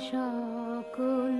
সকল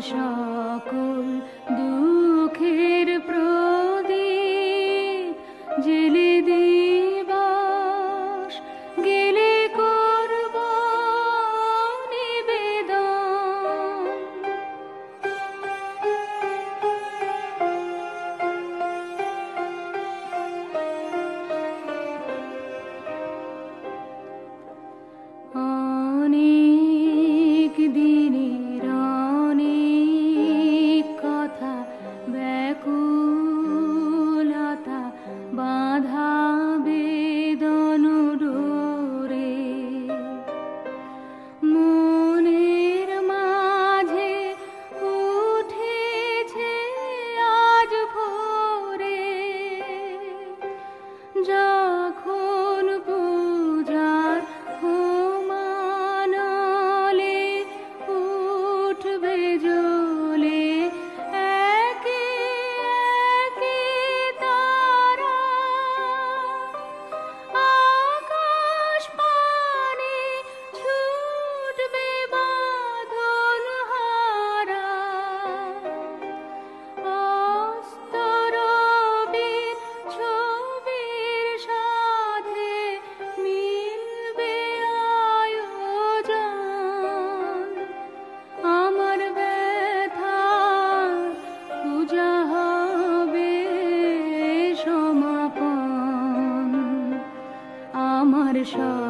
Krishna. shine.